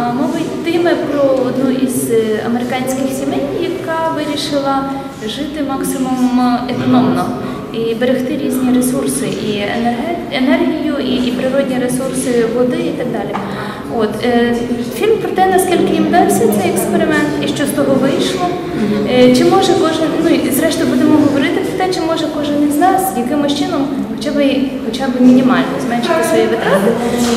Мова йтиме про одну із е, американських сімей, яка вирішила жити максимум е, економно і берегти різні ресурси, і енергію, і природні ресурси води і так далі. От е, фільм про те, наскільки їм вдався цей експеримент і що з того вийшло. Е, чи може кожен, ну і зрештою будемо говорити про те, чи може кожен із нас якимось чином, хоча б хоча б мінімально зменшити свої витрати,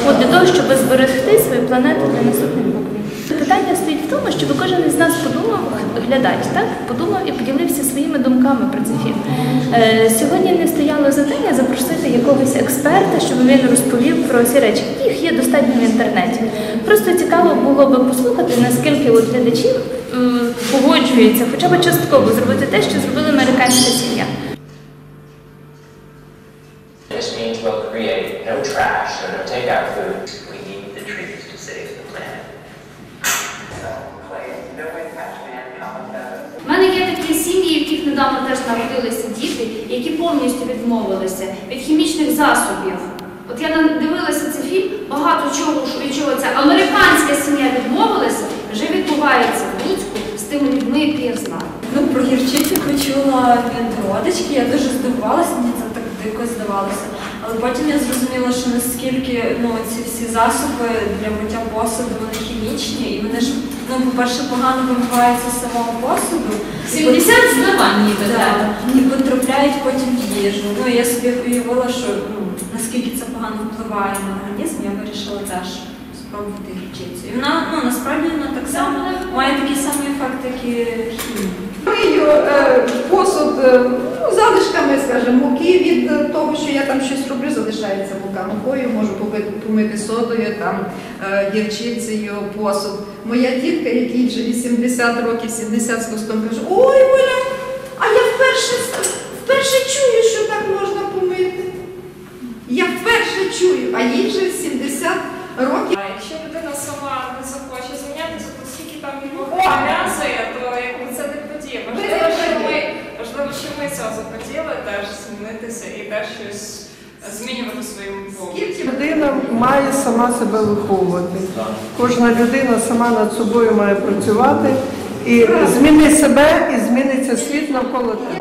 от для того, щоб зберегти свою планету для наступних поколінь. Питання стоїть в тому, щоб кожен із нас подумав, глядач, так подумав і поділився своїми думками про цей фільм. Е, сьогодні не стояло завдання запросити якогось експерта, щоб він розповів про ці речі. Їх є достатньо в інтернеті. Було би послухати, наскільки от глядачі е, погоджуються, хоча б частково зробити те, що зробила американська сім'я. This means we'll create no trash, so no takeout food. We need the trees to save the planet. У мене є такі сім'ї, в яких недавно теж народилися діти, які повністю відмовилися від хімічних засобів. От я на- дивилася цей фільм, багато чого від чого ця американська сім'я відмовилася, вже відбувається в Луцьку з тими людьми, які я знаю. Ну, про почула від родички, я дуже здивувалася, мені це так дико здавалося. Але потім я зрозуміла, що наскільки ну, ці всі засоби для миття посуду вони хімічні, і вони ж, ну, по-перше, погано вимиваються з самого посуду. 70 зливань ніби, так. і потрапляють потім в їжу. Ну, я собі уявила, що ну, наскільки це погано впливає на організм, я вирішила теж спробувати гірчицю. І вона ну, насправді вона так само має такий самий ефект, як і посуд е, ну, залишками, скажімо, муки від того, що я там щось роблю, залишається мука мукою, можу помити, помити содою, там, е, гірчицею, посуд. Моя дітка, якій вже 80 років, 70 з кустом, каже, ой, Оля, а я вперше, вперше чую, що так можна помити. Я вперше чую, а їй вже 70 років. А якщо людина сама не захоче змінятися, то скільки там його нав'язує, то якби це не подія. Можливо, що ми, можливо, що ми цього захотіли теж змінитися і теж щось змінювати своїм побуті. Людина має сама себе виховувати. Кожна людина сама над собою має працювати і зміни себе, і зміниться світ навколо тебе.